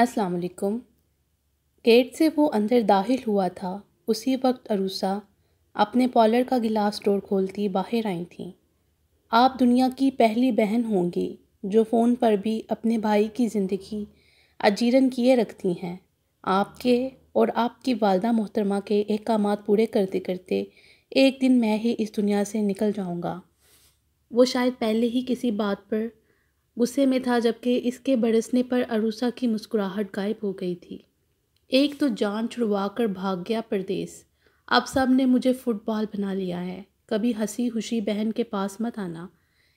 अस्सलाम वालेकुम गेट से वो अंदर दाखिल हुआ था। उसी वक्त अरूसा अपने पॉलर का गिलास डोर खोलती बाहर आई थी। आप दुनिया की पहली बहन होंगी, जो फ़ोन पर भी अपने भाई की ज़िंदगी अजीरन किए रखती हैं। आपके और आपकी वालदा मोहतरमा के अहकाम पूरे करते करते एक दिन मैं ही इस दुनिया से निकल जाऊँगा। वो शायद पहले ही किसी बात पर गुस्से में था जबकि इसके बरसने पर अरूसा की मुस्कुराहट गायब हो गई थी। एक तो जान छुड़वा कर भाग गया परदेस। अब सबने मुझे फुटबॉल बना लिया है। कभी हँसी खुशी बहन के पास मत आना।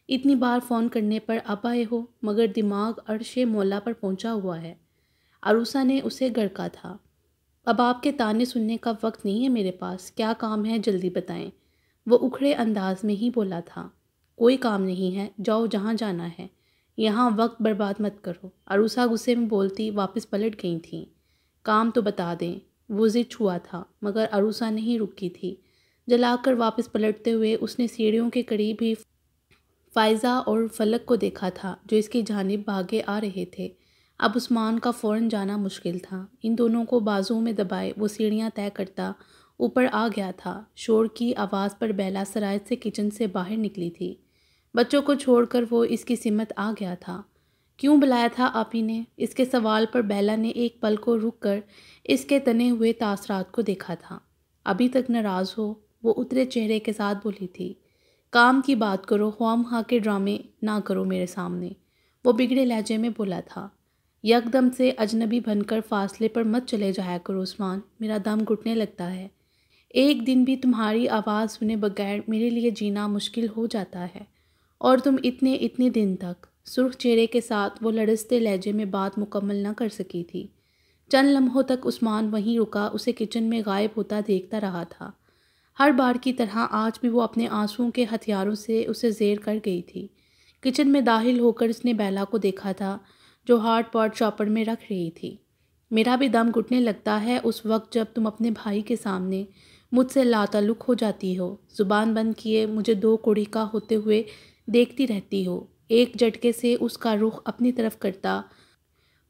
इतनी बार फ़ोन करने पर अब आए हो, मगर दिमाग अरश मौला पर पहुँचा हुआ है। अरूसा ने उसे गड़का था। अब आपके ताने सुनने का वक्त नहीं है मेरे पास। क्या काम है जल्दी बताएँ। वो उखड़े अंदाज में ही बोला था। कोई काम नहीं है। जाओ जहाँ जाना है। यहाँ वक्त बर्बाद मत करो। अरूसा गुस्से में बोलती, वापस पलट गई थी। काम तो बता दें, वो जिद छुआ था, मगर अरूसा नहीं रुकी थी। जलाकर वापस पलटते हुए उसने सीढ़ियों के करीब ही फ़ायज़ा और फलक को देखा था, जो इसकी जानब भागे आ रहे थे। अब उस्मान का फ़ौरन जाना मुश्किल था। इन दोनों को बाजुओं में दबाए, वो सीढ़ियाँ तय करता ऊपर आ गया था। शोर की आवाज़ पर बेला सराय से किचन से बाहर निकली थी। बच्चों को छोड़कर वो इसकी सिमत आ गया था। क्यों बुलाया था आप ही ने? इसके सवाल पर बेला ने एक पल को रुक कर इसके तने हुए तासरात को देखा था। अभी तक नाराज़ हो, वो उतरे चेहरे के साथ बोली थी, काम की बात करो, ख्वाम खा के ड्रामे ना करो मेरे सामने। वो बिगड़े लहजे में बोला था, यकदम से अजनबी बनकर फासले पर मत चले जाया करो उस्मान, मेरा दम घुटने लगता है। एक दिन भी तुम्हारी आवाज़ सुने बगैर मेरे लिए जीना मुश्किल हो जाता है। और तुम इतने इतने दिन तक सुर्ख चेहरे के साथ वो लड़सते लहजे में बात मुकम्मल न कर सकी थी। चंद लम्हों तक उस्मान वहीं रुका, उसे किचन में गायब होता देखता रहा था। हर बार की तरह आज भी वो अपने आंसुओं के हथियारों से उसे जेर कर गई थी। किचन में दाखिल होकर उसने बैला को देखा था, जो हार्ट पॉट चॉपर में रख रही थी। मेरा भी दम घुटने लगता है उस वक्त जब तुम अपने भाई के सामने मुझसे लाताल्लुक हो जाती हो। ज़ुबान बंद किए मुझे दो कुड़ी का होते हुए देखती रहती हो। एक झटके से उसका रुख अपनी तरफ़ करता।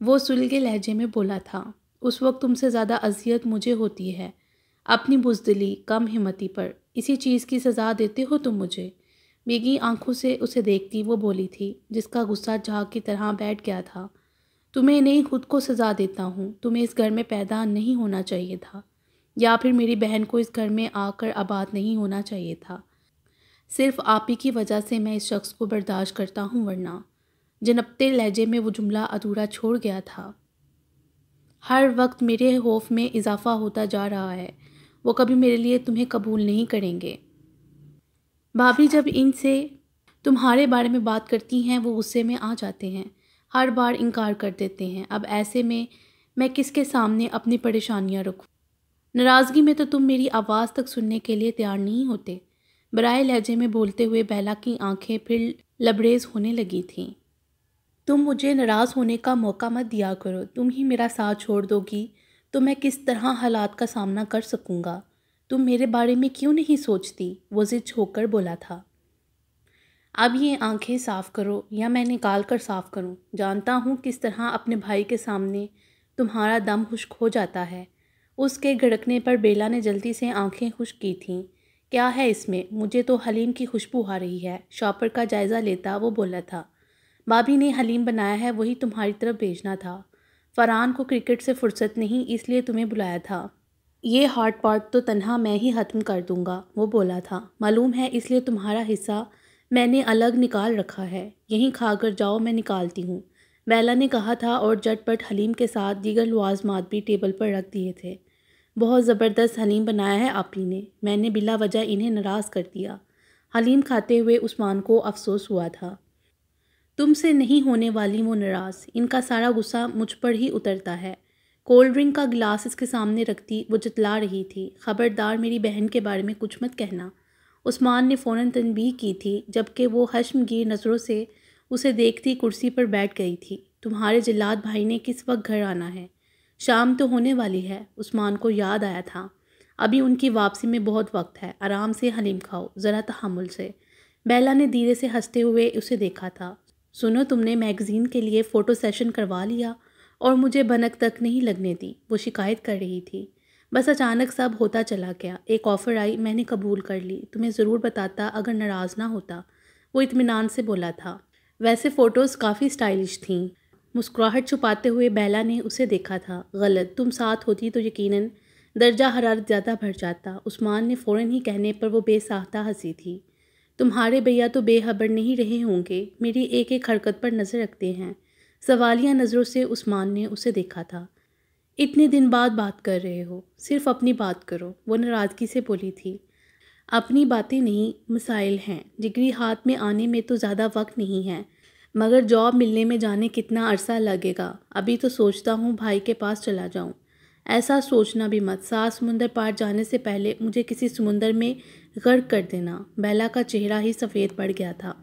वो सुलगे लहजे में बोला था, उस वक्त तुमसे ज़्यादा अजियत मुझे होती है। अपनी बुजदली, कम हिम्मती पर। इसी चीज़ की सज़ा देते हो तुम मुझे? बेगी आँखों से उसे देखती, वो बोली थी, जिसका गुस्सा झाग की तरह बैठ गया था। तुम्हें नहीं खुद को सज़ा देता हूँ। तुम्हें इस घर में पैदा नहीं होना चाहिए था। या फिर मेरी बहन को इस घर में आकर आबाद नहीं होना चाहिए था। सिर्फ़ आप ही की वजह से मैं इस शख्स को बर्दाश्त करता हूँ, वरना जनपते लहजे में वो जुमला अधूरा छोड़ गया था। हर वक्त मेरे खौफ में इजाफ़ा होता जा रहा है। वो कभी मेरे लिए तुम्हें कबूल नहीं करेंगे। भाभी जब इनसे तुम्हारे बारे में बात करती हैं, वो गुस्से में आ जाते हैं। हर बार इनकार कर देते हैं। अब ऐसे में मैं किसके सामने अपनी परेशानियाँ रखूँ? नाराज़गी में तो तुम मेरी आवाज़ तक सुनने के लिए तैयार नहीं होते। बराए लहजे में बोलते हुए बेला की आँखें फिर लबरेज होने लगी थीं। तुम मुझे नाराज़ होने का मौका मत दिया करो। तुम ही मेरा साथ छोड़ दोगी। तो मैं किस तरह हालात का सामना कर सकूँगा? तुम मेरे बारे में क्यों नहीं सोचती? वो जिद बोला था। अब ये आँखें साफ़ करो या मैं निकाल कर साफ़ करूँ। जानता हूँ किस तरह अपने भाई के सामने तुम्हारा दम खुश्क हो जाता है। उसके गड़कने पर बेला ने जल्दी से आँखें खुश्क की थीं। क्या है इसमें? मुझे तो हलीम की खुशबू आ रही है। शॉपर का जायज़ा लेता, वो बोला था। भाभी ने हलीम बनाया है, वही तुम्हारी तरफ़ भेजना था। फ़रहान को क्रिकेट से फुर्सत नहीं, इसलिए तुम्हें बुलाया था। ये हार्ट पार्ट तो तनहा मैं ही ख़त्म कर दूँगा, वो बोला था। मालूम है, इसलिए तुम्हारा हिस्सा मैंने अलग निकाल रखा है। यहीं खा कर जाओ, मैं निकालती हूँ। मैला ने कहा था और झटपट हलीम के साथ दीगर लवाजमात भी टेबल पर रख दिए थे। बहुत ज़बरदस्त हलीम बनाया है आप ही ने। मैंने बिला वजह इन्हें नाराज़ कर दिया। हलीम खाते हुए उस्मान को अफसोस हुआ था। तुमसे नहीं होने वाली वो नाराज़। इनका सारा गुस्सा मुझ पर ही उतरता है। कोल्ड ड्रिंक का गिलास इसके सामने रखती वो जतला रही थी। ख़बरदार मेरी बहन के बारे में कुछ मत कहना। उस्मान ने फ़ौरन तनबी की थी, जबकि वो हशमगीर नज़रों से उसे देखती कुर्सी पर बैठ गई थी। तुम्हारे जल्लाद भाई ने किस वक्त घर आना है? शाम तो होने वाली है, उस्मान को याद आया था। अभी उनकी वापसी में बहुत वक्त है, आराम से हलीम खाओ, ज़रा तहमुल से। बेला ने धीरे से हँसते हुए उसे देखा था। सुनो, तुमने मैगज़ीन के लिए फ़ोटो सेशन करवा लिया, और मुझे भनक तक नहीं लगने दी, वो शिकायत कर रही थी। बस अचानक सब होता चला गया। एक ऑफ़र आई, मैंने कबूल कर ली। तुम्हें ज़रूर बताता, अगर नाराज़ ना होता। वो इतमान से बोला था। वैसे फ़ोटोज़ काफ़ी स्टाइलिश थीं। मुस्कुराहट छुपाते हुए बेला ने उसे देखा था। गलत, तुम साथ होती तो यकीनन दर्जा हरारत ज़्यादा बढ़ जाता। उस्मान ने फ़ौरन ही कहने पर वो बेसाख्ता हँसी थी। तुम्हारे भैया तो बेहबर नहीं रहे होंगे, मेरी एक एक हरकत पर नज़र रखते हैं। सवालिया नज़रों से उस्मान ने उसे देखा था। इतने दिन बाद बात कर रहे हो, सिर्फ़ अपनी बात करो, वो नाराज़गी से बोली थी। अपनी बातें नहीं, मसाइल हैं। डिग्री हाथ में आने में तो ज़्यादा वक्त नहीं है। मगर जॉब मिलने में जाने कितना अरसा लगेगा। अभी तो सोचता हूँ भाई के पास चला जाऊँ। ऐसा सोचना भी मत। सात समुंदर पार जाने से पहले मुझे किसी समुंदर में गर्क कर देना। बेला का चेहरा ही सफ़ेद पड़ गया था।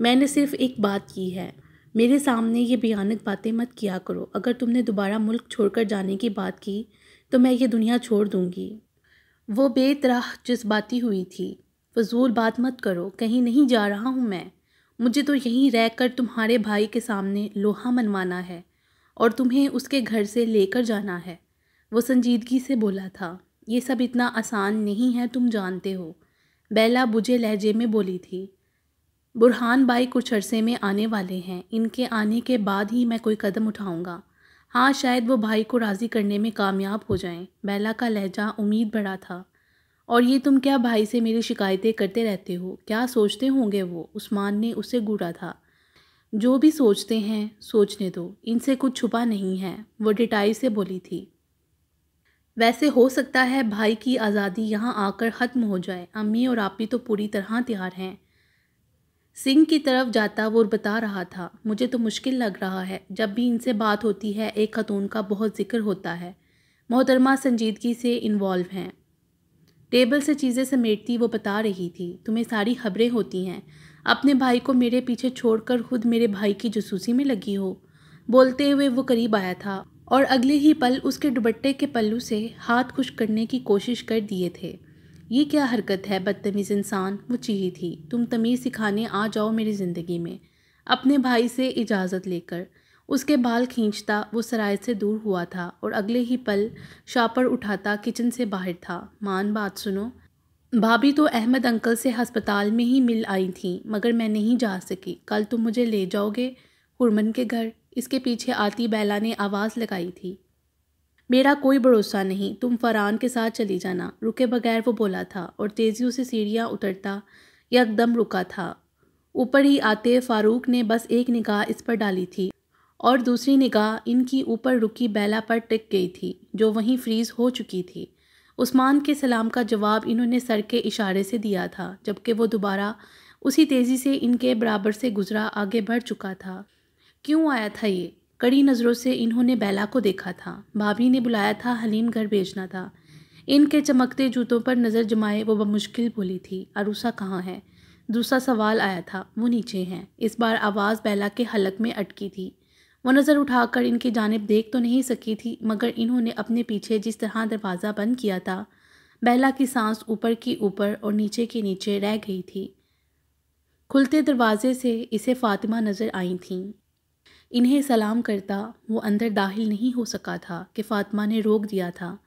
मैंने सिर्फ़ एक बात की है। मेरे सामने ये भयानक बातें मत किया करो। अगर तुमने दोबारा मुल्क छोड़कर जाने की बात की तो मैं ये दुनिया छोड़ दूँगी। वो बेतराह जज्बाती हुई थी। फजूल बात मत करो। कहीं नहीं जा रहा हूँ मैं। मुझे तो यहीं रहकर तुम्हारे भाई के सामने लोहा मनवाना है और तुम्हें उसके घर से लेकर जाना है। वो संजीदगी से बोला था, ये सब इतना आसान नहीं है, तुम जानते हो बेला बुझे लहजे में बोली थी, बुरहान भाई कुछ अरसे में आने वाले हैं, इनके आने के बाद ही मैं कोई कदम उठाऊँगा। हाँ शायद वो भाई को राज़ी करने में कामयाब हो जाएँ बेला का लहजा उम्मीद बड़ा था। और ये तुम क्या भाई से मेरी शिकायतें करते रहते हो? क्या सोचते होंगे वो? उस्मान ने उसे घूरा था। जो भी सोचते हैं, सोचने दो। इनसे कुछ छुपा नहीं है, वो डिटाई से बोली थी। वैसे हो सकता है भाई की आज़ादी यहाँ आकर ख़त्म हो जाए। अम्मी और आपी तो पूरी तरह तैयार हैं। सिंह की तरफ़ जाता वो बता रहा था, मुझे तो मुश्किल लग रहा है। जब भी इनसे बात होती है, एक खतून का बहुत ज़िक्र होता है। मोहतरमा संजीदगी से इन्वॉल्व हैं। टेबल से चीज़ें समेटती, वो बता रही थी, तुम्हें सारी खबरें होती हैं। अपने भाई को मेरे पीछे छोड़कर खुद मेरे भाई की जसूसी में लगी हो। बोलते हुए वो करीब आया था और अगले ही पल उसके दुबट्टे के पल्लू से हाथ खुश करने की कोशिश कर दिए थे। ये क्या हरकत है, बदतमीज़ इंसान? वो चीही थी। तुम तमीज़ सिखाने आ जाओ मेरी ज़िंदगी में। अपने भाई से इजाज़त लेकर। उसके बाल खींचता, वो सराय से दूर हुआ था और अगले ही पल शापर उठाता, किचन से बाहर था। मान बात सुनो। भाभी तो अहमद अंकल से हस्पताल में ही मिल आई थी, मगर मैं नहीं जा सकी। कल तुम मुझे ले जाओगे? हुरमन के घर। इसके पीछे आती बैला ने आवाज़ लगाई थी। मेरा कोई भरोसा नहीं, तुम फरहान के साथ चली जाना। रुके बगैर वो बोला था और तेज़ियों से सीढ़ियाँ उतरता, यकदम रुका था। ऊपर ही आते फारूक ने बस एक निगाह इस पर डाली थी। और दूसरी निगाह इनकी ऊपर रुकी बैला पर टिक गई थी, जो वहीं फ्रीज़ हो चुकी थी। उस्मान के सलाम का जवाब इन्होंने सर के इशारे से दिया था, जबकि वो दोबारा उसी तेज़ी से इनके बराबर से गुजरा आगे बढ़ चुका था। क्यों आया था ये? कड़ी नज़रों से इन्होंने बैला को देखा था। भाभी ने बुलाया था, हलीम घर भेजना था। इनके चमकते जूतों पर नज़र जमाए वो बमुश्किल बोली थी, अरूसा कहाँ है? दूसरा सवाल आया था, वो नीचे हैं। इस बार आवाज़ बैला के हलक में अटकी थी। वो नज़र उठाकर इनकी जानब देख तो नहीं सकी थी, मगर इन्होंने अपने पीछे जिस तरह दरवाज़ा बंद किया था, बैला की सांस ऊपर की ऊपर और नीचे के नीचे रह गई थी। खुलते दरवाजे से इसे फातिमा नज़र आई थीं। इन्हें सलाम करता वो अंदर दाखिल नहीं हो सका था कि फ़ातिमा ने रोक दिया था।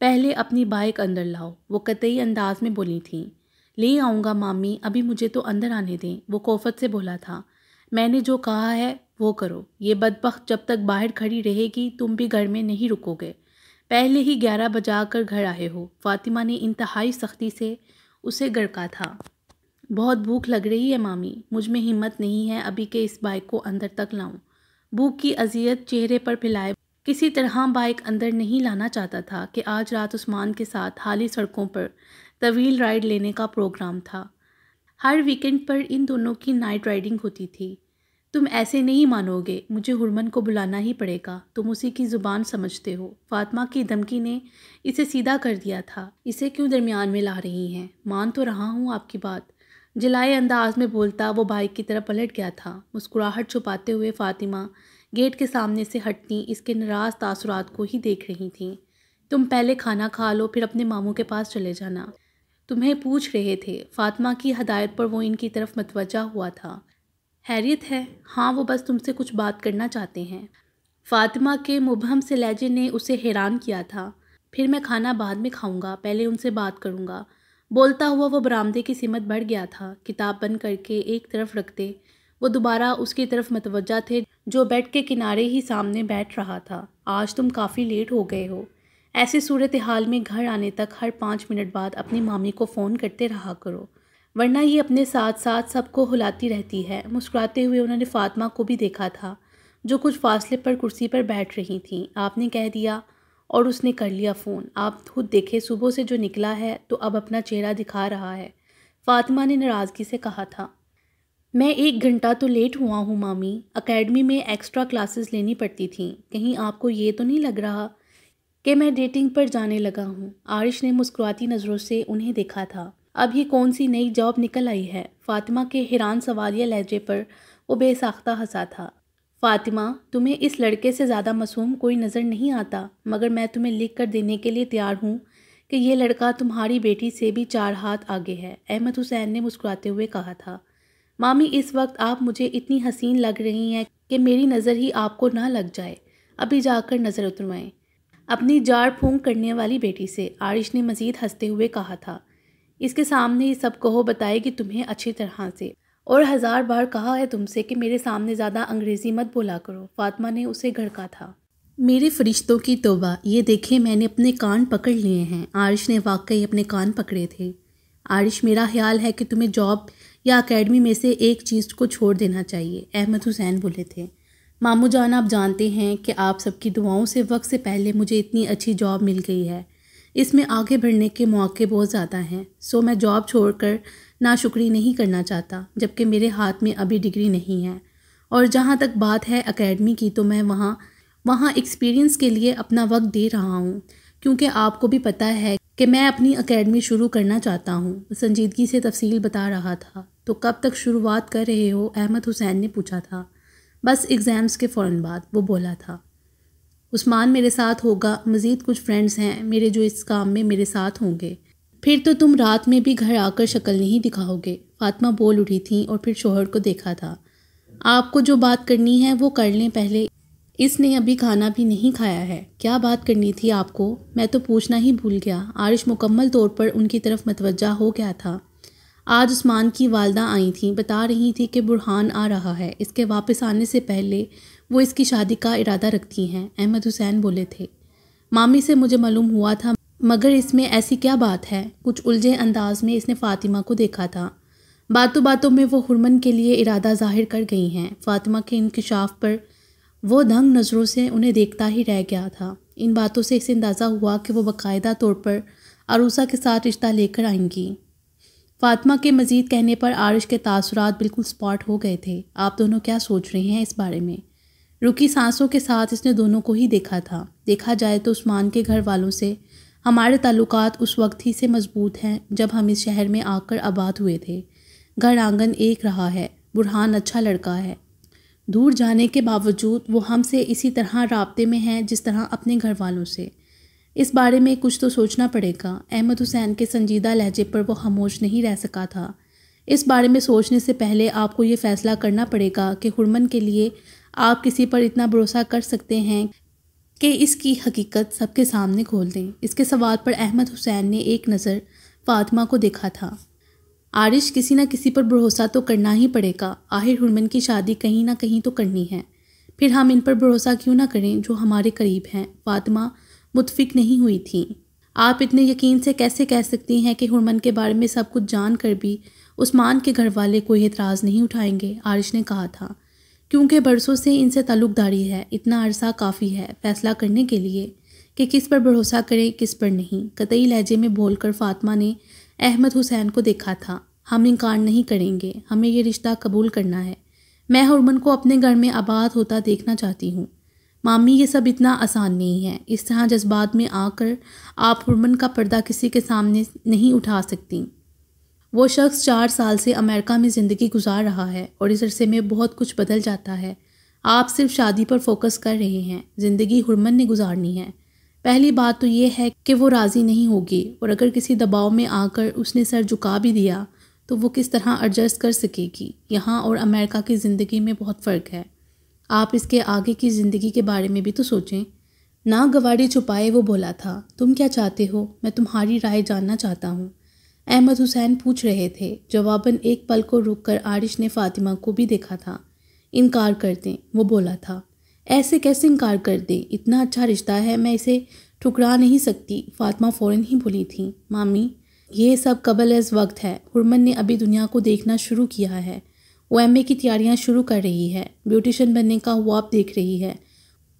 पहले अपनी बाइक अंदर लाओ, वो कतई अंदाज में बोली थी। ले आऊँगा मामी, अभी मुझे तो अंदर आने दें, वो कोफत से बोला था। मैंने जो कहा है वो करो। ये बदबख्त जब तक बाहर खड़ी रहेगी, तुम भी घर में नहीं रुकोगे। पहले ही ग्यारह बजा कर घर आए हो। फातिमा ने इंतहाई सख्ती से उसे गड़का था। बहुत भूख लग रही है मामी। मुझमें हिम्मत नहीं है अभी के इस बाइक को अंदर तक लाऊं। भूख की अजियत चेहरे पर फैलाए। किसी तरह बाइक अंदर नहीं लाना चाहता था कि आज रात उस्मान के साथ हाली सड़कों पर तवील राइड लेने का प्रोग्राम था। हर वीकेंड पर इन दोनों की नाइट राइडिंग होती थी। तुम ऐसे नहीं मानोगे, मुझे हुरमन को बुलाना ही पड़ेगा। तुम उसी की ज़ुबान समझते हो। फातिमा की धमकी ने इसे सीधा कर दिया था। इसे क्यों दरमियान में ला रही हैं? मान तो रहा हूँ आपकी बात। जलाए अंदाज में बोलता, वो बाइक की तरफ़ पलट गया था। मुस्कुराहट छुपाते हुए फातिमा गेट के सामने से हटती, इसके नाराज़ तासुरात को ही देख रही थी। तुम पहले खाना खा लो, फिर अपने मामू के पास चले जाना। तुम्हें पूछ रहे थे। फातिमा की हदायत पर वो इनकी तरफ़ मतवजा हुआ था। हैरियत है। हाँ वो बस तुमसे कुछ बात करना चाहते हैं। फातिमा के मुबहम से लहजे ने उसे हैरान किया था। फिर मैं खाना बाद में खाऊँगा, पहले उनसे बात करूँगा। बोलता हुआ वो बरामदे की सीमत बढ़ गया था। किताब बंद करके एक तरफ़ रखते, वो दोबारा उसकी तरफ़ मतवजा थे, जो बेड के किनारे ही सामने बैठ रहा था। आज तुम काफ़ी लेट हो गए हो। ऐसी सूरत हाल में घर आने तक हर पाँच मिनट बाद अपनी मामी को फ़ोन करते रहा करो। वरना ये अपने साथ साथ सबको हुलाती रहती है। मुस्कुराते हुए उन्होंने फातिमा को भी देखा था, जो कुछ फासले पर कुर्सी पर बैठ रही थी। आपने कह दिया, और उसने कर लिया फ़ोन। आप खुद देखे, सुबह से जो निकला है तो अब अपना चेहरा दिखा रहा है। फातिमा ने नाराज़गी से कहा था, मैं एक घंटा तो लेट हुआ हूँ, मामी। अकेडमी में एक्स्ट्रा क्लासेस लेनी पड़ती थी। कहीं आपको ये तो नहीं लग रहा कि मैं डेटिंग पर जाने लगा हूँ? आरिश ने मुस्कुराती नज़रों से उन्हें देखा था। अब ये कौन सी नई जॉब निकल आई है? फातिमा के हैरान सवालिया लहजे पर वो बेसाख्ता हंसा था। फातिमा, तुम्हें इस लड़के से ज़्यादा मासूम कोई नज़र नहीं आता, मगर मैं तुम्हें लिख कर देने के लिए तैयार हूँ कि यह लड़का तुम्हारी बेटी से भी चार हाथ आगे है, अहमद हुसैन ने मुस्कुराते हुए कहा था। मामी, इस वक्त आप मुझे इतनी हसीन लग रही हैं कि मेरी नज़र ही आपको ना लग जाए। अभी जाकर नज़र उतरवाएँ। अपनी जाड़ फूंक करने वाली बेटी से आरिश ने मज़ीद हँसते हुए कहा था इसके सामने ही सब कहो बताएगी तुम्हें अच्छी तरह से। और हज़ार बार कहा है तुमसे कि मेरे सामने ज़्यादा अंग्रेज़ी मत बोला करो। फातिमा ने उसे घड़का था। मेरे फरिश्तों की तोबा, ये देखे मैंने अपने कान पकड़ लिए हैं। आरिश ने वाकई अपने कान पकड़े थे। आरिश, मेरा ख्याल है कि तुम्हें जॉब या अकेडमी में से एक चीज़ को छोड़ देना चाहिए, अहमद हुसैन बोले थे। मामू जान, आप जानते हैं कि आप सबकी दुआओं से वक्त से पहले मुझे इतनी अच्छी जॉब मिल गई है। इसमें आगे बढ़ने के मौके बहुत ज़्यादा हैं। सो मैं जॉब छोड़कर नाशुक्री नहीं करना चाहता, जबकि मेरे हाथ में अभी डिग्री नहीं है। और जहाँ तक बात है अकेडमी की तो मैं वहाँ वहाँ एक्सपीरियंस के लिए अपना वक्त दे रहा हूँ। क्योंकि आपको भी पता है कि मैं अपनी अकेडमी शुरू करना चाहता हूँ। संजीदगी से तफसील बता रहा था। तो कब तक शुरुआत कर रहे हो? अहमद हुसैन ने पूछा था। बस एग्ज़ाम्स के फ़ौर बाद, वो बोला था। उस्मान मेरे साथ होगा, मज़ीद कुछ फ्रेंड्स हैं मेरे जो इस काम में मेरे साथ होंगे। फिर तो तुम रात में भी घर आकर शक्ल नहीं दिखाओगे। फातिमा बोल उठी थी और फिर शोहर को देखा था। आपको जो बात करनी है वो कर लें पहले। इसने अभी खाना भी नहीं खाया है। क्या बात करनी थी आपको? मैं तो पूछना ही भूल गया। आरिश मुकम्मल तौर पर उनकी तरफ़ मतवजा हो गया था। आज उस्मान की वालदा आई थी। बता रही थी कि बुरहान आ रहा है। इसके वापस आने से पहले वो इसकी शादी का इरादा रखती हैं, अहमद हुसैन बोले थे। मामी से मुझे मालूम हुआ था, मगर इसमें ऐसी क्या बात है? कुछ उलझे अंदाज में इसने फ़ातिमा को देखा था। बातों बातों में वो हुरमन के लिए इरादा ज़ाहिर कर गई हैं। फ़ातिमा के इंकशाफ पर वो दंग नज़रों से उन्हें देखता ही रह गया था। इन बातों से इसे अंदाज़ा हुआ कि वो बाकायदा तौर पर अरूसा के साथ रिश्ता लेकर आएँगी। फ़ातिमा के मज़ीद कहने पर आरिश के तासुरात बिल्कुल स्पॉट हो गए थे। आप दोनों क्या सोच रहे हैं इस बारे में? रुकी सांसों के साथ इसने दोनों को ही देखा था। देखा जाए तो उस्मान के घर वालों से, हमारे ताल्लुकात उस वक्त ही से मज़बूत हैं जब हम इस शहर में आकर आबाद हुए थे। घर आँगन एक रहा है, बुरहान अच्छा लड़का है। दूर जाने के बावजूद वो हमसे इसी तरह रबते में हैं जिस तरह अपने घर वालों से। इस बारे में कुछ तो सोचना पड़ेगा। अहमद हुसैन के संजीदा लहजे पर वो खामोश नहीं रह सका था। इस बारे में सोचने से पहले आपको ये फ़ैसला करना पड़ेगा कि हुरमन के लिए आप किसी पर इतना भरोसा कर सकते हैं कि इसकी हकीकत सबके सामने खोल दें। इसके सवाल पर अहमद हुसैन ने एक नज़र फातिमा को देखा था। आरिश किसी न किसी पर भरोसा तो करना ही पड़ेगा। आहिर हुरमन की शादी कहीं ना कहीं तो करनी है। फिर हम इन पर भरोसा क्यों ना करें जो हमारे करीब हैं? फातिमा मुतफिक नहीं हुई थी। आप इतने यकीन से कैसे कह सकती हैं कि हुरमन के बारे में सब कुछ जान कर भी उस्मान के घर वाले कोई एतराज़ नहीं उठाएँगे? आरिश ने कहा था। क्योंकि बरसों से इनसे ताल्लुकदारी है, इतना अरसा काफ़ी है फैसला करने के लिए कि किस पर भरोसा करें, किस पर नहीं। कतई लहजे में बोलकर फातिमा ने अहमद हुसैन को देखा था। हम इनकार नहीं करेंगे, हमें यह रिश्ता कबूल करना है। मैं हुरमन को अपने घर में आबाद होता देखना चाहती हूँ। मामी, ये सब इतना आसान नहीं है। इस तरह जज्बात में आकर आप हुरमन का पर्दा किसी के सामने नहीं उठा सकती। वो शख्स चार साल से अमेरिका में ज़िंदगी गुजार रहा है और इस अरसे में बहुत कुछ बदल जाता है। आप सिर्फ़ शादी पर फोकस कर रहे हैं, ज़िंदगी हुरमन ने गुजारनी है। पहली बात तो ये है कि वो राज़ी नहीं होगी और अगर किसी दबाव में आकर उसने सर झुका भी दिया तो वो किस तरह एडजस्ट कर सकेगी? यहाँ और अमेरिका की ज़िंदगी में बहुत फ़र्क है। आप इसके आगे की ज़िंदगी के बारे में भी तो सोचें। ना गवाड़ी छुपाए वो बोला था, तुम क्या चाहते हो? मैं तुम्हारी राय जानना चाहता हूँ। अहमद हुसैन पूछ रहे थे। जवाबन एक पल को रुककर आरिश ने फातिमा को भी देखा था। इनकार कर दें, वो बोला था। ऐसे कैसे इनकार कर दे? इतना अच्छा रिश्ता है, मैं इसे ठुकरा नहीं सकती। फातिमा फ़ौरन ही बोली थी, मामी, ये सब कबल एज वक्त है। हुरमन ने अभी दुनिया को देखना शुरू किया है। वो एमए की तैयारियाँ शुरू कर रही है। ब्यूटिशन बनने का ख्वाब देख रही है।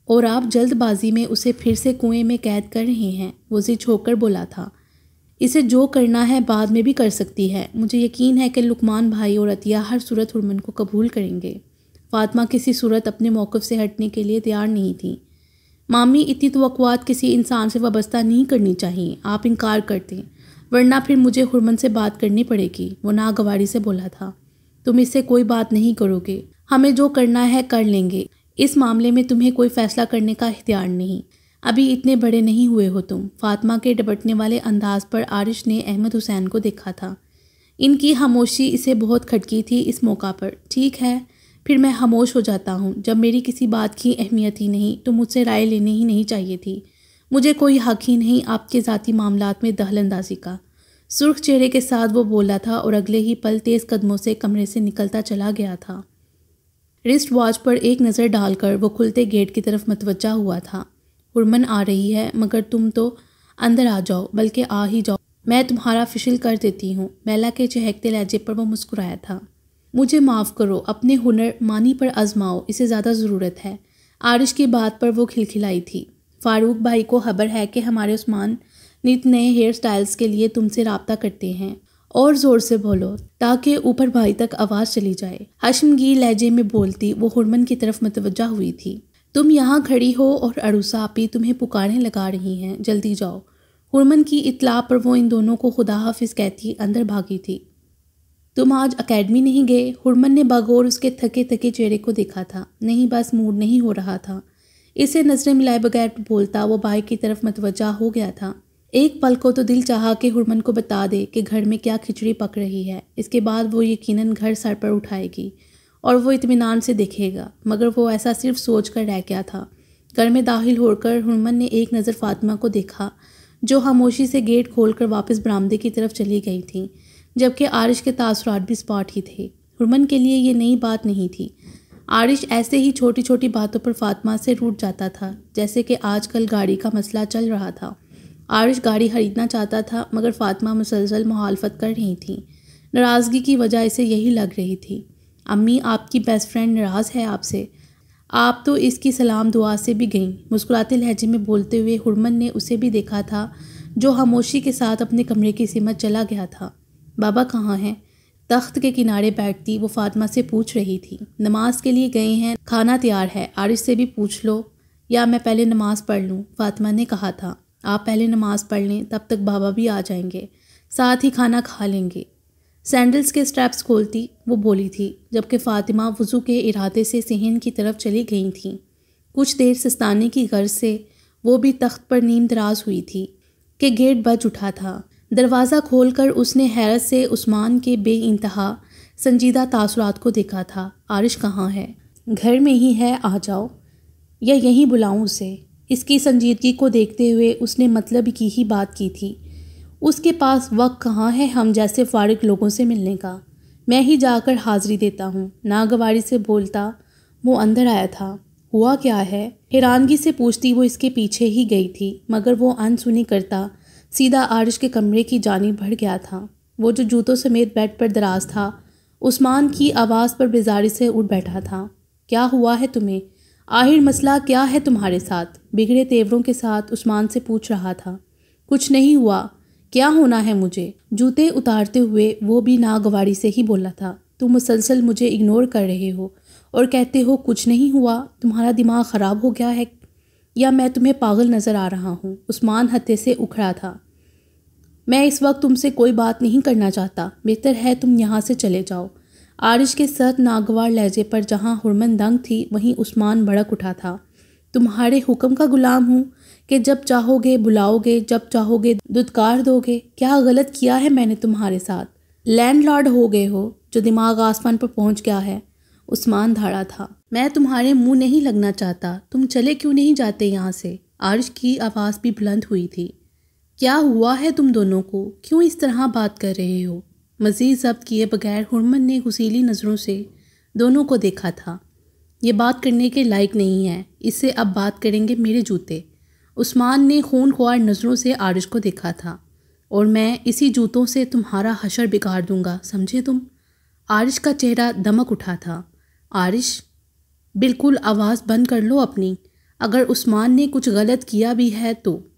और आप जल्दबाजी में उसे फिर से कुएँ में कैद कर रहे हैं, वो जिद होकर बोला था। इसे जो करना है बाद में भी कर सकती है। मुझे यकीन है कि लुकमान भाई और अतिया हर सूरत हुरमन को कबूल करेंगे। फातमा किसी सूरत अपने मौक़ से हटने के लिए तैयार नहीं थी। मामी, इतनी तो किसी इंसान से वाबस्ता नहीं करनी चाहिए। आप इनकार करते, वरना फिर मुझे हुरमन से बात करनी पड़ेगी। वो नागवाड़ी से बोला था, तुम इससे कोई बात नहीं करोगे। हमें जो करना है कर लेंगे। इस मामले में तुम्हें कोई फैसला करने का इख्तियार नहीं। अभी इतने बड़े नहीं हुए हो तुम। फातिमा के डबटने वाले अंदाज पर आरिश ने अहमद हुसैन को देखा था। इनकी खामोशी इसे बहुत खटकी थी इस मौका पर। ठीक है, फिर मैं खामोश हो जाता हूँ। जब मेरी किसी बात की अहमियत ही नहीं तो मुझसे राय लेने ही नहीं चाहिए थी। मुझे कोई हक ही नहीं आपके ज़ाती मामला में दखल अंदाजी का। सुर्ख चेहरे के साथ वो बोला था और अगले ही पल तेज़ कदमों से कमरे से निकलता चला गया था। रिस्ट वॉच पर एक नज़र डालकर वो खुलते गेट की तरफ़ मतवजा हुआ था। उर्मन आ रही है, मगर तुम तो अंदर आ जाओ, बल्कि आ ही जाओ। मैं तुम्हारा फिशल कर देती हूँ। बेला के चहकते लहजे पर वो मुस्कुराया था। मुझे माफ़ करो, अपने हुनर मानी पर आजमाओ, इसे ज़्यादा ज़रूरत है। आरिश की बात पर वो खिलखिलाई थी। फारूक भाई को खबर है कि हमारे उस्मान नित नए हेयर स्टाइल्स के लिए तुमसे रबता करते हैं। और ज़ोर से बोलो, ताकि ऊपर भाई तक आवाज़ चली जाए। हशमगी लहजे में बोलती, वो हुरमन की तरफ़ मतवजा हुई थी। तुम यहाँ खड़ी हो और अरूसा आपी तुम्हें पुकारने लगा रही हैं। जल्दी जाओ। हुरमन की इतला पर वो इन दोनों को खुदा हाफिज कहती, अंदर भागी थी। तुम आज अकेडमी नहीं गए? हुरमन ने बागौर उसके थके थके चेहरे को देखा था। नहीं, बस मूड नहीं हो रहा था। इसे नज़रें मिलाए बगैर बोलता, वो भाई की तरफ़ मतवजा हो गया था। एक पल को तो दिल चाहा कि हुरमन को बता दे कि घर में क्या खिचड़ी पक रही है। इसके बाद वो यकीनन घर सर पर उठाएगी। और वो इतमान से देखेगा। मगर वो ऐसा सिर्फ़ सोच कर रह गया था। घर में दाखिल होकर हुरमन ने एक नज़र फातिमा को देखा, जो खामोशी से गेट खोलकर वापस बरामदे की तरफ़ चली गई थी, जबकि आरिश के तासरात भी स्पॉट ही थे। हुरमन के लिए ये नई बात नहीं थी। आरिश ऐसे ही छोटी छोटी बातों पर फातिमा से रूट जाता था, जैसे कि आजकल गाड़ी का मसला चल रहा था। आरिश गाड़ी खरीदना चाहता था, मगर फातिमा मुसलसल मुहालफत कर रही थी। नाराज़गी की वजह इसे यही लग रही थी। अम्मी, आपकी बेस्ट फ्रेंड नाराज़ है आपसे। आप तो इसकी सलाम दुआ से भी गईं। मुस्कुराते लहजे में बोलते हुए हुरमन ने उसे भी देखा था, जो खामोशी के साथ अपने कमरे की सिमत चला गया था। बाबा कहाँ हैं? तख्त के किनारे बैठती वो फातिमा से पूछ रही थी। नमाज़ के लिए गए हैं, खाना तैयार है, आरिश से भी पूछ लो, या मैं पहले नमाज़ पढ़ लूँ? फातिमा ने कहा था, आप पहले नमाज़ पढ़ लें, तब तक बाबा भी आ जाएँगे, साथ ही खाना खा लेंगे। सैंडल्स के स्ट्रैप्स खोलती, वो बोली थी, जबकि फ़ातिमा वज़ू के इरादे से सहन की तरफ़ चली गई थी। कुछ देर सस्ताने की गर्ज से वो भी तख्त पर नींद दराज हुई थी, कि गेट बज उठा था। दरवाज़ा खोलकर उसने हैरत से उस्मान के बे इंतहा संजीदा तासरात को देखा था, आरिश कहाँ है? घर में ही है, आ जाओ। या यहीं बुलाऊं उसे? इसकी संजीदगी को देखते हुए उसने मतलब की ही बात की थी। उसके पास वक्त कहाँ है हम जैसे फारिग लोगों से मिलने का? मैं ही जाकर हाज़िरी देता हूँ। नागवारी से बोलता, वो अंदर आया था। हुआ क्या है? हैरानगी से पूछती, वो इसके पीछे ही गई थी, मगर वो अनसुनी करता। सीधा आरिश के कमरे की जानी बढ़ गया था। वो जो जूतों समेत बेड पर दराज था, उस्मान की आवाज़ पर बेजारी से उठ बैठा था। क्या हुआ है तुम्हें? आहिर मसला क्या है तुम्हारे साथ? बिगड़े तेवरों के साथ उस्मान से पूछ रहा था। कुछ नहीं हुआ। क्या होना है मुझे? जूते उतारते हुए वो भी नागवाड़ी से ही बोला था, तुम मुसलसल मुझे इग्नोर कर रहे हो और कहते हो कुछ नहीं हुआ, तुम्हारा दिमाग ख़राब हो गया है या मैं तुम्हें पागल नज़र आ रहा हूँ? उस्मान हत्ते से उखड़ा था। मैं इस वक्त तुमसे कोई बात नहीं करना चाहता, बेहतर है तुम यहाँ से चले जाओ। आरिश के सख्त नागवार लहजे पर जहाँ हुरमन दंग थी, वहीं उस्मान भड़क उठा था। तुम्हारे हुक्म का गुलाम हूँ कि जब चाहोगे बुलाओगे, जब चाहोगे दुदकार दोगे, क्या गलत किया है मैंने तुम्हारे साथ? लैंडलॉर्ड हो गए हो, जो दिमाग आसमान पर पहुँच गया है, उस्मान धाड़ा था। मैं तुम्हारे मुँह नहीं लगना चाहता, तुम चले क्यों नहीं जाते यहाँ से? आरिश की आवाज़ भी बुलंद हुई थी। क्या हुआ है तुम दोनों को? क्यों इस तरह बात कर रहे हो? मज़ीद जब्त किए बगैर हुरमन ने गुसीली नज़रों से दोनों को देखा था। ये बात करने के लायक नहीं है। इससे अब बात करेंगे मेरे जूते। उस्मान ने खून खुआर नज़रों से आरिश को देखा था। और मैं इसी जूतों से तुम्हारा हशर बिगाड़ दूँगा, समझे तुम? आरिश का चेहरा दमक उठा था। आरिश, बिल्कुल आवाज़ बंद कर लो अपनी। अगर उस्मान ने कुछ गलत किया भी है तो।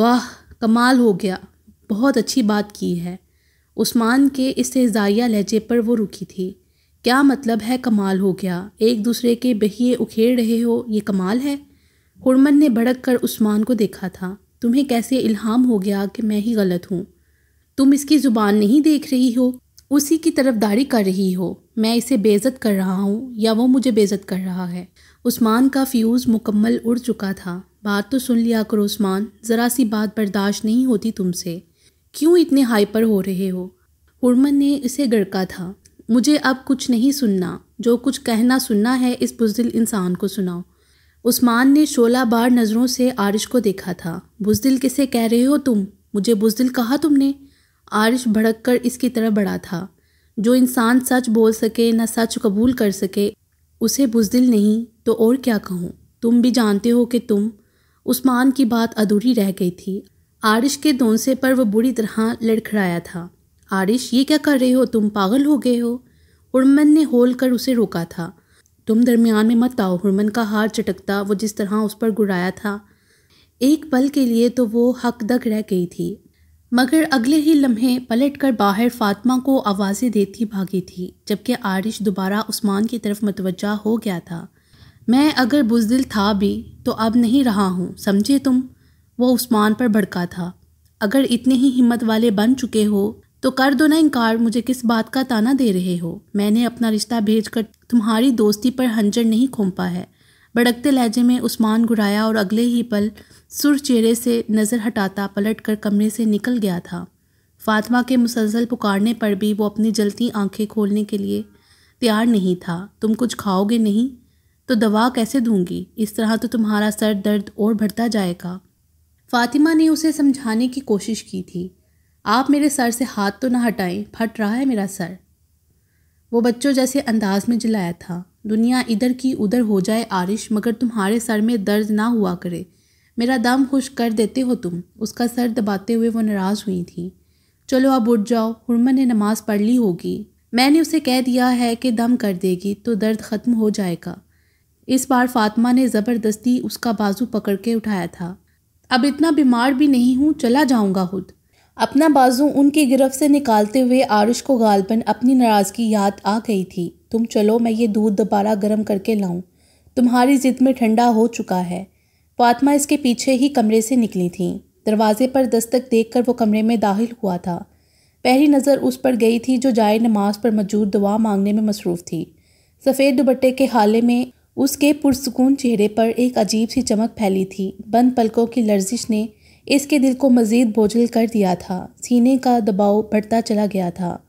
वाह, कमाल हो गया। बहुत अच्छी बात की है। उस्मान के इस जाया लहजे पर वो रुकी थी। क्या मतलब है कमाल हो गया? एक दूसरे के बहिए उखेड़ रहे हो, ये कमाल है? हुरमन ने भड़क कर उस्मान को देखा था। तुम्हें कैसे इल्हाम हो गया कि मैं ही गलत हूँ? तुम इसकी ज़ुबान नहीं देख रही हो, उसी की तरफदारी कर रही हो। मैं इसे बेज़त कर रहा हूँ या वो मुझे बेज़त कर रहा है? उस्मान का फ्यूज़ मुकम्मल उड़ चुका था। बात तो सुन लिया करो उस्मान, ज़रा सी बात बर्दाश्त नहीं होती तुमसे। क्यों इतने हाइपर हो रहे हो? हुरमन ने इसे गड़का था। मुझे अब कुछ नहीं सुनना। जो कुछ कहना सुनना है, इस बुजदिल इंसान को सुनाओ। उस्मान ने शोला बार नज़रों से आरिश को देखा था। बुजदिल किसे कह रहे हो तुम? मुझे बुजदिल कहा तुमने? आरिश भड़क कर इसकी तरफ़ बढ़ा था। जो इंसान सच बोल सके न सच कबूल कर सके, उसे बुजदिल नहीं तो और क्या कहूँ? तुम भी जानते हो कि तुम, उस्मान की बात अधूरी रह गई थी। आरिश के दोनसे पर वह बुरी तरह लड़खड़ाया था। आरिश, ये क्या कर रहे हो? तुम पागल हो गए हो। उर्मन ने होल कर उसे रोका था। तुम दरमियान में मत आओ, हुरमन का हार चटकता, वो जिस तरह उस पर गुराया था। एक पल के लिए तो वो हक दक रह गई थी। मगर अगले ही लम्हे पलट कर बाहर फातिमा को आवाज़ें देती भागी थी, जबकि आरिश दोबारा उस्मान की तरफ़ मतवजा हो गया था। मैं अगर बुजदिल था भी तो अब नहीं रहा हूँ, समझे तुम? वो उस्मान पर भड़का था। अगर इतने ही हिम्मत वाले बन चुके हो तो कर दो ना इनकार, मुझे किस बात का ताना दे रहे हो? मैंने अपना रिश्ता भेजकर तुम्हारी दोस्ती पर हंजर नहीं खोंपा है। भड़कते लहजे में उस्मान घुराया और अगले ही पल सुर चेहरे से नज़र हटाता पलट कर कमरे से निकल गया था। फातिमा के मुसलसल पुकारने पर भी वो अपनी जलती आँखें खोलने के लिए तैयार नहीं था। तुम कुछ खाओगे नहीं? तो दवा कैसे दूँगी? इस तरह तो तुम्हारा सर दर्द और बढ़ता जाएगा। फातिमा ने उसे समझाने की कोशिश की थी। आप मेरे सर से हाथ तो ना हटाएँ, फट रहा है मेरा सर। वो बच्चों जैसे अंदाज में जलाया था। दुनिया इधर की उधर हो जाए आरिश, मगर तुम्हारे सर में दर्द ना हुआ करे। मेरा दम खुश कर देते हो तुम। उसका सर दबाते हुए वो नाराज़ हुई थी। चलो अब उठ जाओ हुरमन ने नमाज़ पढ़ ली होगी। मैंने उसे कह दिया है कि दम कर देगी तो दर्द ख़त्म हो जाएगा। इस बार फातिमा ने ज़बरदस्ती उसका बाजू पकड़ के उठाया था। अब इतना बीमार भी नहीं हूँ, चला जाऊँगा खुद। अपना बाजू उनकी गिरफ्त से निकालते हुए आरुष को गालबन अपनी नाराज़गी याद आ गई थी। तुम चलो, मैं ये दूध दोबारा गर्म करके लाऊं। तुम्हारी ज़िद में ठंडा हो चुका है। फातमा इसके पीछे ही कमरे से निकली थी। दरवाजे पर दस्तक देखकर वो कमरे में दाखिल हुआ था। पहली नज़र उस पर गई थी जो जाए नमाज़ पर मौजूद दुआ मांगने में मसरूफ़ थी। सफ़ेद दुबट्टे के हाले में उसके पुरसकून चेहरे पर एक अजीब सी चमक फैली थी। बंद पलकों की लर्जिश ने इसके दिल को मज़ीद बोझल कर दिया था। सीने का दबाव बढ़ता चला गया था।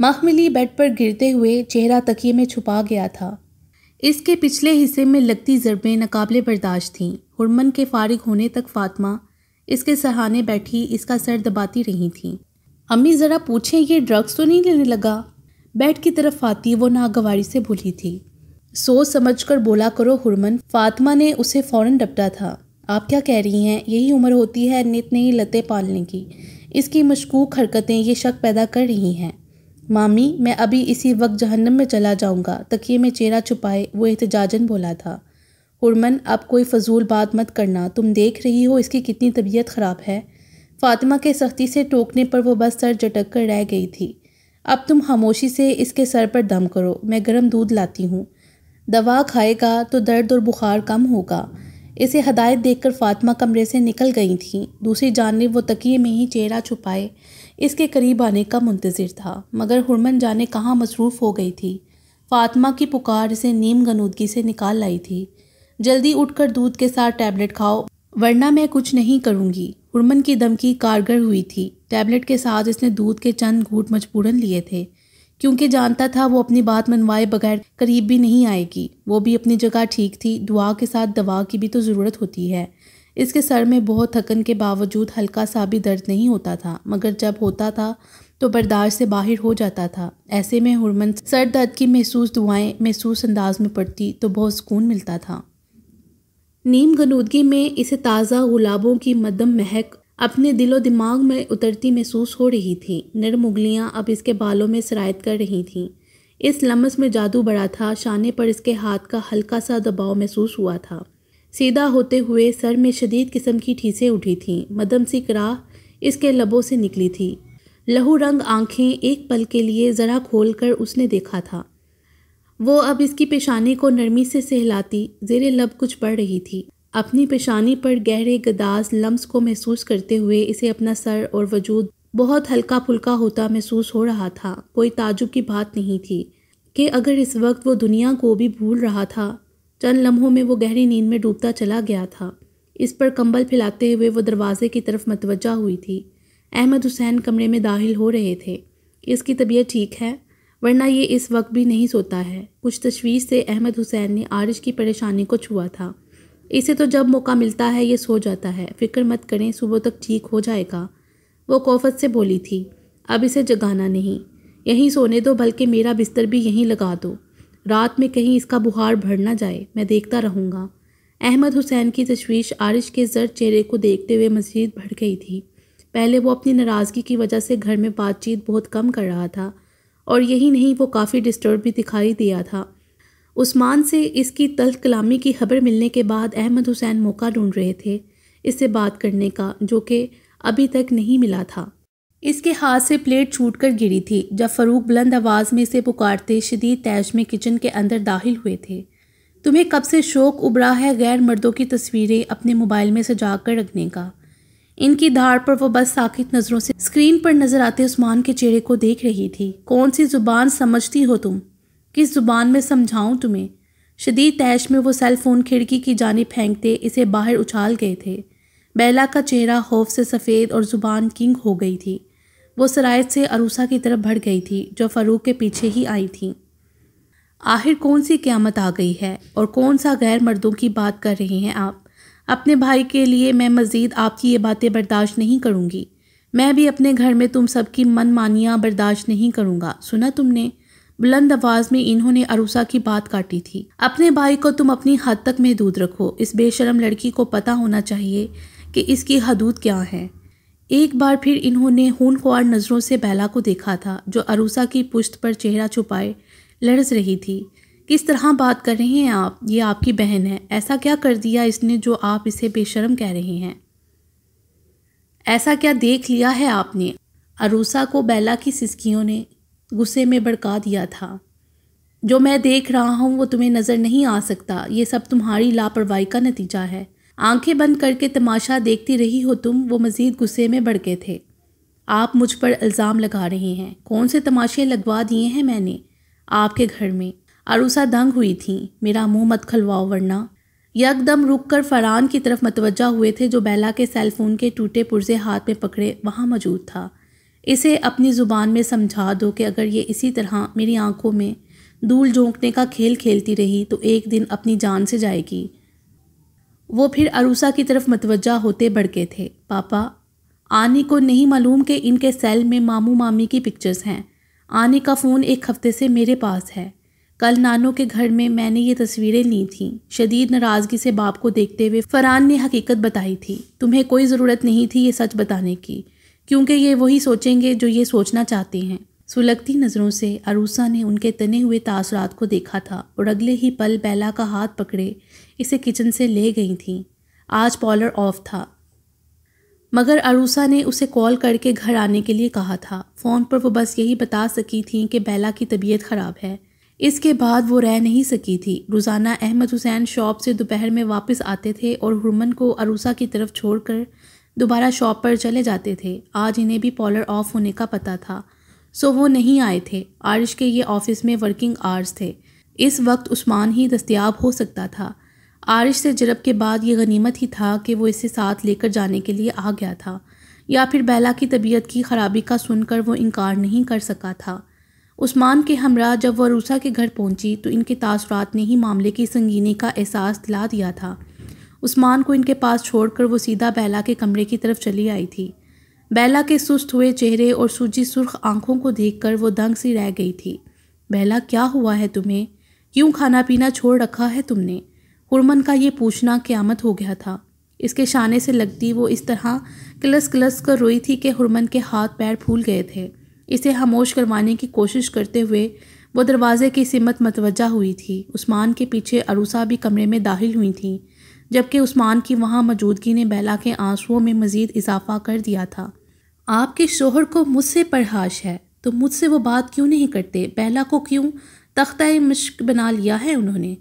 महमिली बेड पर गिरते हुए चेहरा तकिए में छुपा गया था। इसके पिछले हिस्से में लगती ज़रबें नाकबले बर्दाश्त थीं। हुरमन के फारिग होने तक फातमा इसके सहाने बैठी इसका सर दबाती रही थी। अम्मी ज़रा पूछें, ये ड्रग्स तो नहीं लेने लगा? बेड की तरफ़ आती वो नागवारी से भूली थी। सोच समझ कर बोला करो, हुरमन। फातमा ने उसे फ़ौरन डपटा था। आप क्या कह रही हैं? यही उम्र होती है नित नई लतें पालने की। इसकी मशकूक हरकतें ये शक पैदा कर रही हैं। मामी, मैं अभी इसी वक्त जहन्नम में चला जाऊँगा तकिए में चेहरा छुपाए, वो एहतजाजन बोला था। हुरमन, अब कोई फजूल बात मत करना, तुम देख रही हो इसकी कितनी तबीयत ख़राब है। फातिमा के सख्ती से टोकने पर वो बस सर झटक कर रह गई थी। अब तुम खामोशी से इसके सर पर दम करो, मैं गर्म दूध लाती हूँ। दवा खाएगा तो दर्द और बुखार कम होगा। इसे हदायत देखकर फातिमा कमरे से निकल गई थी। दूसरी जानब वो तकिए में ही चेहरा छुपाए। इसके करीब आने का मुंतज़र था, मगर हुरमन जाने कहाँ मसरूफ़ हो गई थी। फातिमा की पुकार इसे नीम गनूदगी से निकाल लाई थी। जल्दी उठकर दूध के साथ टैबलेट खाओ, वरना मैं कुछ नहीं करूँगी। हुरमन की धमकी कारगर हुई थी। टैबलेट के साथ इसने दूध के चंद घूट मजबूरन लिए थे। क्योंकि जानता था वो अपनी बात मनवाए बगैर करीब भी नहीं आएगी। वो भी अपनी जगह ठीक थी, दुआ के साथ दवा की भी तो ज़रूरत होती है। इसके सर में बहुत थकन के बावजूद हल्का सा भी दर्द नहीं होता था, मगर जब होता था तो बर्दाश्त से बाहर हो जाता था। ऐसे में हुरमन सर दर्द की महसूस दुआएँ महसूस अंदाज में पड़ती तो बहुत सुकून मिलता था। नीम गनूदगी में इसे ताज़ा गुलाबों की मदम महक अपने दिलो दिमाग में उतरती महसूस हो रही थी। नरम उंगलियाँ अब इसके बालों में शरायत कर रही थीं। इस लम्स में जादू बड़ा था, शाने पर इसके हाथ का हल्का सा दबाव महसूस हुआ था। सीधा होते हुए सर में शदीद किस्म की ठीसें उठी थीं। मदम सी कराह इसके लबों से निकली थी। लहू रंग आँखें एक पल के लिए ज़रा खोलकर उसने देखा था। वो अब इसकी पेशानी को नरमी से सहलाती, जेरे लब कुछ पड़ रही थी। अपनी पेशानी पर गहरे गदास लम्स को महसूस करते हुए इसे अपना सर और वजूद बहुत हल्का फुल्का होता महसूस हो रहा था। कोई ताजुब की बात नहीं थी कि अगर इस वक्त वो दुनिया को भी भूल रहा था, चंद लम्हों में वो गहरी नींद में डूबता चला गया था। इस पर कंबल फैलाते हुए वो दरवाजे की तरफ़ मतवजा हुई थी। अहमद हुसैन कमरे में दाखिल हो रहे थे। इसकी तबीयत ठीक है, वरना ये इस वक्त भी नहीं सोता है। कुछ तशवीश से अहमद हुसैन ने आरिश की परेशानी को छुआ था। इसे तो जब मौका मिलता है, ये सो जाता है। फ़िक्र मत करें, सुबह तक ठीक हो जाएगा। वो कोफत से बोली थी, अब इसे जगाना नहीं। यहीं सोने दो, बल्कि मेरा बिस्तर भी यहीं लगा दो। रात में कहीं इसका बुहार भर ना जाए, मैं देखता रहूँगा। अहमद हुसैन की तशवीश आरिश के जर चेहरे को देखते हुए मजीद बढ़ गई थी। पहले वो अपनी नाराज़गी की वजह से घर में बातचीत बहुत कम कर रहा था, और यही नहीं, वो काफ़ी डिस्टर्ब भी दिखाई दिया था। उस्मान से इसकी तल्ख कलामी की खबर मिलने के बाद अहमद हुसैन मौका ढूंढ रहे थे इससे बात करने का, जो कि अभी तक नहीं मिला था। इसके हाथ से प्लेट छूट कर गिरी थी, जब फ़रूक बुलंद आवाज़ में इसे पुकारते शदीद तैश में किचन के अंदर दाखिल हुए थे। तुम्हें कब से शौक उभरा है गैर मर्दों की तस्वीरें अपने मोबाइल में सजा कर रखने का? इनकी धार पर वो बस साकित नज़रों से स्क्रीन पर नज़र आते उस्मान के चेहरे को देख रही थी। कौन सी ज़ुबान समझती हो तुम? किस ज़ुबान में समझाऊं तुम्हें? शदीद तैश में वो सेल फ़ोन खिड़की की जानी फेंकते इसे बाहर उछाल गए थे। बेला का चेहरा खौफ से सफ़ेद और ज़ुबान किंग हो गई थी। वो सरायत से अरूसा की तरफ़ बढ़ गई थी, जो फ़रूक के पीछे ही आई थी। आखिर कौन सी क्यामत आ गई है? और कौन सा गैर मर्दों की बात कर रहे हैं आप? अपने भाई के लिए मैं मज़ीद आपकी ये बातें बर्दाश्त नहीं करूँगी। मैं भी अपने घर में तुम सबकी मन मानियाँ बर्दाश्त नहीं करूँगा। सुना तुमने? बुलंद आवाज़ में इन्होंने अरूसा की बात काटी थी। अपने भाई को तुम अपनी हद तक महदूद रखो। इस बेशरम लड़की को पता होना चाहिए कि इसकी हदूद क्या है। एक बार फिर इन्होंने खून ख्वार नज़रों से बेला को देखा था, जो अरूसा की पुश्त पर चेहरा छुपाए लड़स रही थी। किस तरह बात कर रहे हैं आप? ये आपकी बहन है। ऐसा क्या कर दिया इसने जो आप इसे बेशरम कह रहे हैं? ऐसा क्या देख लिया है आपने? अरूसा को बेला की सिस्कियों ने गुस्से में भड़का दिया था। जो मैं देख रहा हूँ, वो तुम्हें नज़र नहीं आ सकता। ये सब तुम्हारी लापरवाही का नतीजा है। आँखें बंद करके तमाशा देखती रही हो तुम, वो मज़ीद गुस्से में भड़के थे। आप मुझ पर इल्ज़ाम लगा रहे हैं। कौन से तमाशे लगवा दिए हैं मैंने? आपके घर में। अरूसा दंग हुई थी। मेरा मुँह मत खलवाओ वरना। यकदम रुक कर फरहान की तरफ़ मतवजा हुए थे, जो बेला के सेलफोन के टूटे पुरजे हाथ में पकड़े वहाँ मौजूद था। इसे अपनी ज़ुबान में समझा दो कि अगर ये इसी तरह मेरी आँखों में धूल झोंकने का खेल खेलती रही तो एक दिन अपनी जान से जाएगी। वो फिर अरूसा की तरफ़ मतवजा होते बढ़के थे। पापा, आनी को नहीं मालूम कि इनके सेल में मामू मामी की पिक्चर्स हैं। आनी का फ़ोन एक हफ़्ते से मेरे पास है। कल नानों के घर में मैंने ये तस्वीरें ली थीं। शदीद नाराज़गी से बाप को देखते हुए फरहान ने हकीकत बताई थी। तुम्हें कोई ज़रूरत नहीं थी ये सच बताने की। क्योंकि ये वही सोचेंगे जो ये सोचना चाहते हैं। सुलगती नज़रों से अरूसा ने उनके तने हुए तासरात को देखा था और अगले ही पल बेला का हाथ पकड़े इसे किचन से ले गई थी। आज पॉलर ऑफ़ था। मगर अरूसा ने उसे कॉल करके घर आने के लिए कहा था। फ़ोन पर वो बस यही बता सकी थी कि बेला की तबीयत ख़राब है। इसके बाद वो रह नहीं सकी थी। रोज़ाना अहमद हुसैन शॉप से दोपहर में वापस आते थे और हुरमन को अरूसा की तरफ़ छोड़कर दोबारा शॉप पर चले जाते थे। आज इन्हें भी पॉलर ऑफ़ होने का पता था। सो वो नहीं आए थे। आरिश के ये ऑफ़िस में वर्किंग आवर्स थे। इस वक्त उस्मान ही दस्तियाब हो सकता था। आरिश से जरब के बाद ये गनीमत ही था कि वो इसे साथ लेकर जाने के लिए आ गया था। या फिर बेला की तबीयत की ख़राबी का सुनकर वो इनकार नहीं कर सका था। उस्मान के हमरा जब वह रूसा के घर पहुँची तो इनके तासरात ने ही मामले की संगीनी का एहसास दिला दिया था। उस्मान को इनके पास छोड़कर वो सीधा बैला के कमरे की तरफ़ चली आई थी। बैला के सुस्त हुए चेहरे और सूजी सुर्ख आँखों को देखकर वो दंग सी रह गई थी। बैला, क्या हुआ है तुम्हें? क्यों खाना पीना छोड़ रखा है तुमने? हुरमन का ये पूछना क्यामत हो गया था। इसके शाने से लगती वो इस तरह क्लस क्लस कर रोई थी कि हुरमन के हाथ पैर फूल गए थे। इसे खामोश करवाने की कोशिश करते हुए वो दरवाजे की सिमत मतवजा हुई थी। उस्मान के पीछे अरूसा भी कमरे में दाखिल हुई थी। जबकि उस्मान की वहाँ मौजूदगी ने बेला के आंसुओं में मज़ीद इजाफा कर दिया था। आपके शोहर को मुझसे परहाश है तो मुझसे वो बात क्यों नहीं करते? बेला को क्यों तख्ता मश्क बना लिया है उन्होंने?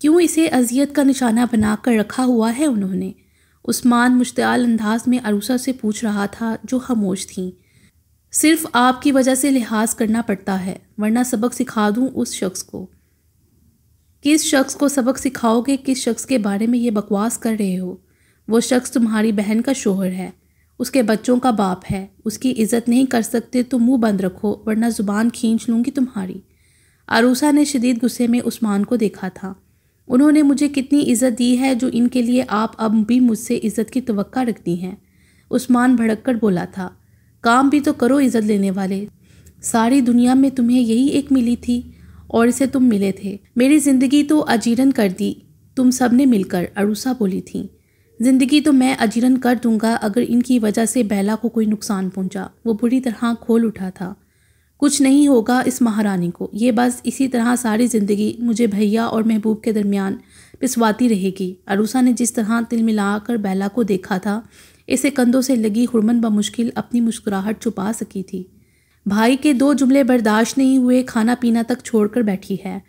क्यों इसे अजियत का निशाना बनाकर रखा हुआ है उन्होंने? उस्मान मुश्ताल अंदाज में अरूसा से पूछ रहा था, जो खामोश थी। सिर्फ़ आपकी वजह से लिहाज करना पड़ता है, वरना सबक सिखा दूँ उस शख्स को। किस शख्स को सबक सिखाओगे, किस शख्स के बारे में ये बकवास कर रहे हो? वो शख्स तुम्हारी बहन का शोहर है, उसके बच्चों का बाप है, उसकी इज़्ज़त नहीं कर सकते तो मुँह बंद रखो, वरना ज़ुबान खींच लूँगी तुम्हारी। आरूसा ने शदीद गुस्से में उस्मान को देखा था। उन्होंने मुझे कितनी इज़्ज़त दी है जो इनके लिए आप अब भी मुझसे इज़्ज़त की तवक्का रखती हैं? उस्मान भड़क कर बोला था, काम भी तो करो इज़्ज़त लेने वाले। सारी दुनिया में तुम्हें यही एक मिली थी और इसे तुम मिले थे। मेरी ज़िंदगी तो अजीरन कर दी। तुम सबने मिलकर, अरूसा बोली थी। ज़िंदगी तो मैं अजीरन कर दूँगा अगर इनकी वजह से बेला को कोई नुकसान पहुँचा। वो बुरी तरह खोल उठा था। कुछ नहीं होगा इस महारानी को। ये बस इसी तरह सारी ज़िंदगी मुझे भैया और महबूब के दरमियान पिसवाती रहेगी। अरूसा ने जिस तरह तिल मिलाकर बेला को देखा था, इसे कंधों से लगी हुरमन बमुश्किल अपनी मुस्कुराहट छुपा सकी थी। भाई के दो जुमले बर्दाश्त नहीं हुए, खाना पीना तक छोड़कर बैठी है।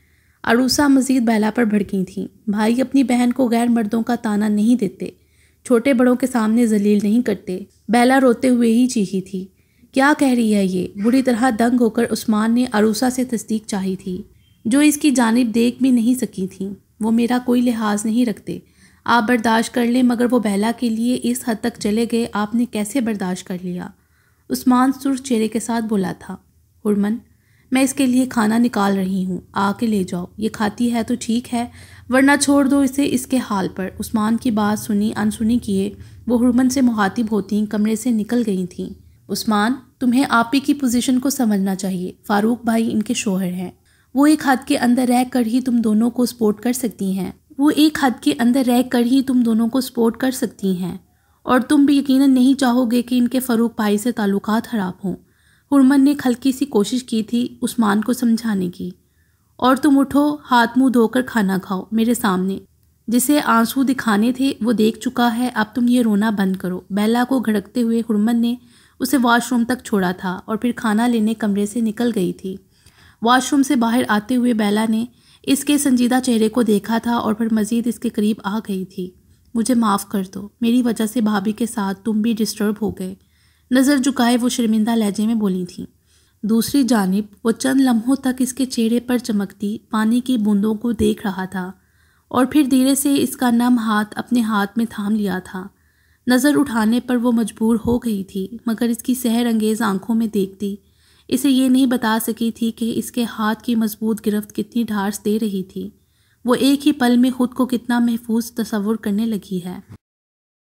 अरूसा मज़ीद बैला पर भड़की थी। भाई अपनी बहन को गैर मर्दों का ताना नहीं देते। छोटे बड़ों के सामने जलील नहीं करते। बैला रोते हुए ही चीखी थी। क्या कह रही है ये? बुरी तरह दंग होकर उस्मान ने अरूसा से तस्दीक चाही थी। जो इसकी जानब देख भी नहीं सकी थी। वो मेरा कोई लिहाज नहीं रखते। आप बर्दाश्त कर लें, मगर वो बहला के लिए इस हद तक चले गए, आपने कैसे बर्दाश्त कर लिया? उस्मान सुर चेहरे के साथ बोला था, हुरमन, मैं इसके लिए खाना निकाल रही हूँ, आके ले जाओ। ये खाती है तो ठीक है, वरना छोड़ दो इसे इसके हाल पर। उस्मान की बात सुनी, अनसुनी किए, वो हुरमन से मुहातिब होती कमरे से निकल गई थीं। उस्मान, तुम्हें आप ही की पोजीशन को समझना चाहिए। फारूक भाई इनके शोहर हैं। वो एक हद के अंदर रह कर ही तुम दोनों को सपोर्ट कर सकती हैं। वो एक हद के अंदर रह कर ही तुम दोनों को सपोर्ट कर सकती हैं। और तुम भी यकीनन नहीं चाहोगे कि इनके फ़रूक भाई से ताल्लुक ख़राब हों। हुरमन ने हल्की सी कोशिश की थी उस्मान को समझाने की। और तुम उठो, हाथ मुँह धोकर खाना खाओ मेरे सामने। जिसे आँसू दिखाने थे, वो देख चुका है, अब तुम ये रोना बंद करो। बेला को घड़कते हुए हुरमन ने उसे वॉशरूम तक छोड़ा था और फिर खाना लेने कमरे से निकल गई थी। वॉशरूम से बाहर आते हुए बेला ने इसके संजीदा चेहरे को देखा था और फिर मज़ीद इसके करीब आ गई थी। मुझे माफ़ कर दो। मेरी वजह से भाभी के साथ तुम भी डिस्टर्ब हो गए। नज़र झुकाए वो शर्मिंदा लहजे में बोली थी। दूसरी जानब, वो चंद लम्हों तक इसके चेहरे पर चमकती पानी की बूंदों को देख रहा था और फिर धीरे से इसका नम हाथ अपने हाथ में थाम लिया था। नज़र उठाने पर वो मजबूर हो गई थी, मगर इसकी सहर अंगेज़ आँखों में देखती। इसे ये नहीं बता सकी थी कि इसके हाथ की मज़बूत गिरफ्त कितनी ढार्स दे रही थी। वो एक ही पल में खुद को कितना महफूज तस्वुर करने लगी है।